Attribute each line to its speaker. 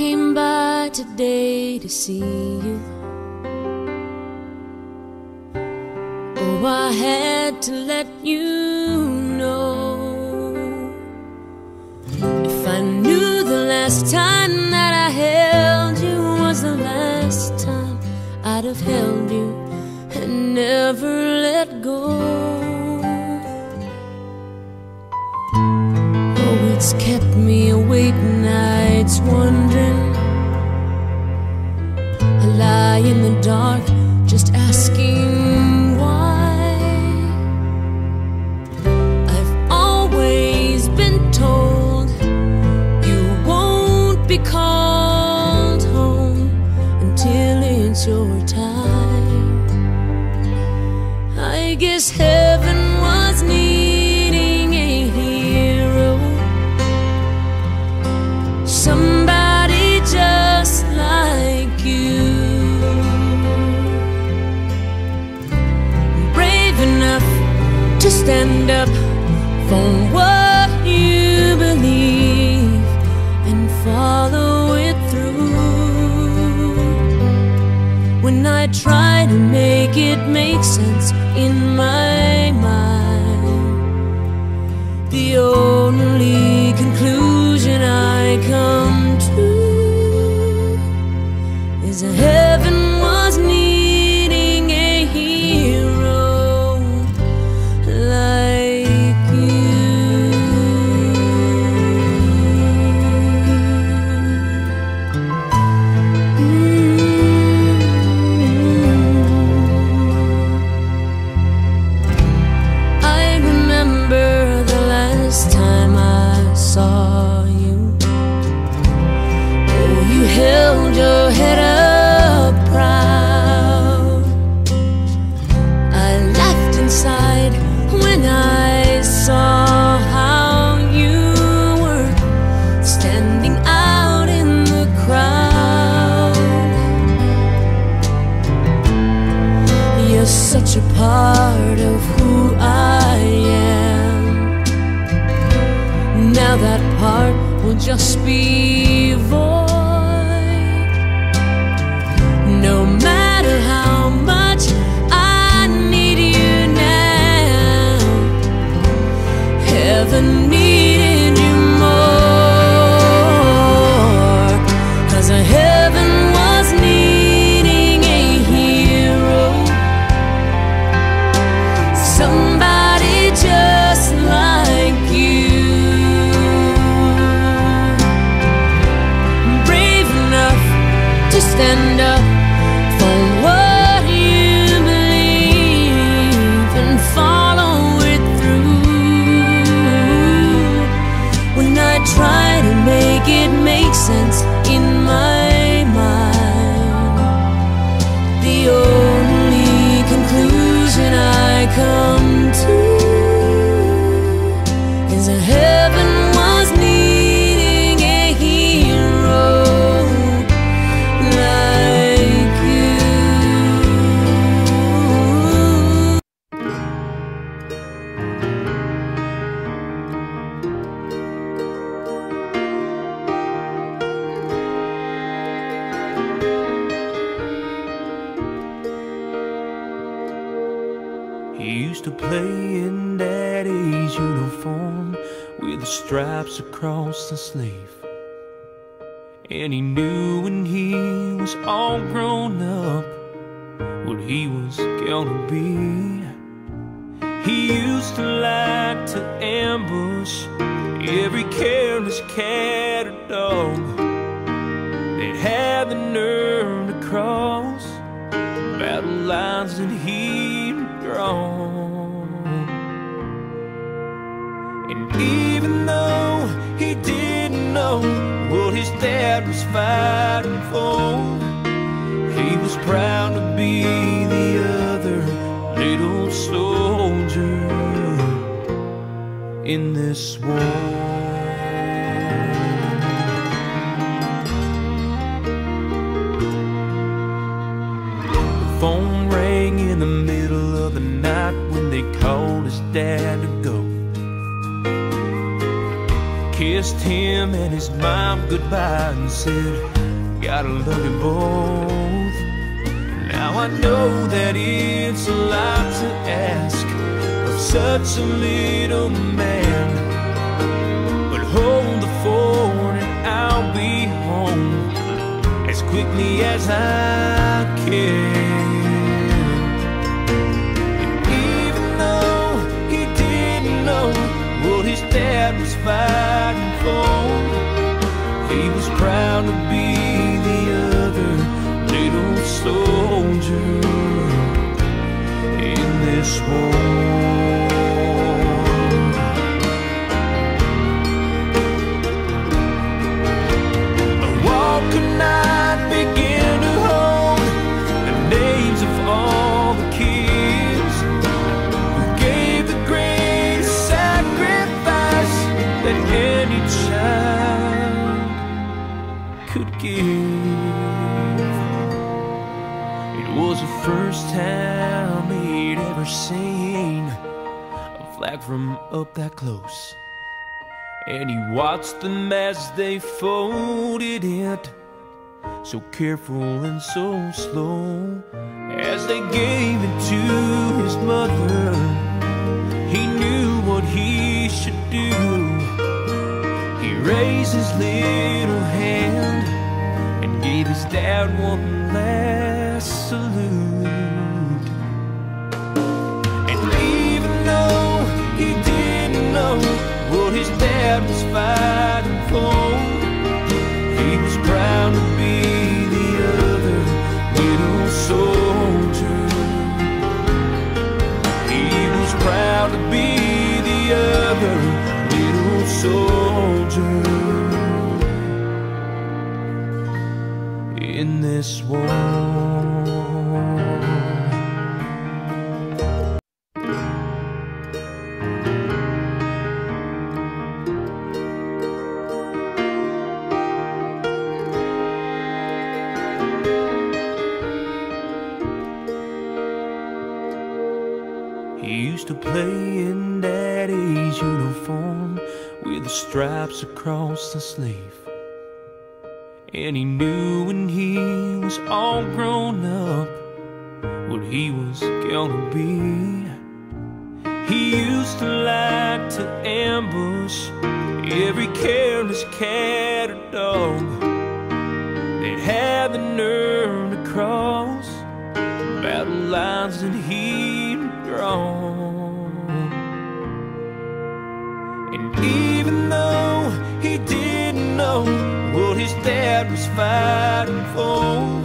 Speaker 1: came by today to see you. Oh, I had to let you know. If I knew the last time I lie in the dark just asking why. I've always been told you won't be called home until it's your time. I guess stand up for what you believe and follow it through. When I try to make it make sense in my mind, the only conclusion I come to is that such a part of who I am. Now that part will just be void. Stand up
Speaker 2: play in daddy's uniform with the stripes across the sleeve. And he knew when he was all grown up what he was gonna be. He used to like to ambush every careless cat or dog that had the nerve to cross battle lines that he'd even though he didn't know what his dad was fighting for, he was proud to be the other little soldier in this war. The phone rang in the middle of the night when they called his dad kissed him and his mom goodbye and said, Gotta love you both. Now I know that it's a lot to ask of such a little man. But hold the fort and I'll be home as quickly as I can. And even though he didn't know what his dad was fighting could give. It was the first time he'd ever seen a flag from up that close. And he watched them as they folded it So careful and so slow As they gave it to his mother He knew what he should do He raised his little hand dad one last in this war. He used to play in daddy's uniform with the stripes across the sleeve. And he knew when he was all grown up what he was gonna be. He used to like to ambush every careless cat or dog that had the nerve to cross battle lines that he'd though he didn't